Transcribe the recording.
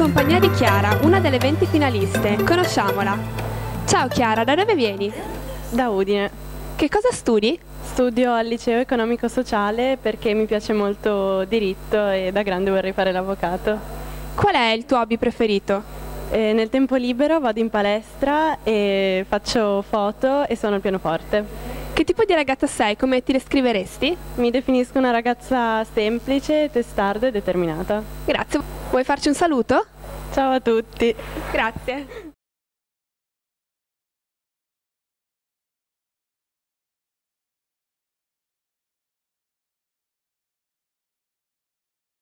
compagnia di Chiara, una delle 20 finaliste. Conosciamola. Ciao Chiara, da dove vieni? Da Udine. Che cosa studi? Studio al liceo economico sociale perché mi piace molto diritto e da grande vorrei fare l'avvocato. Qual è il tuo hobby preferito? E nel tempo libero vado in palestra e faccio foto e suono il pianoforte. Che tipo di ragazza sei? Come ti descriveresti? Mi definisco una ragazza semplice, testarda e determinata. Grazie. Vuoi farci un saluto? Ciao a tutti. Grazie.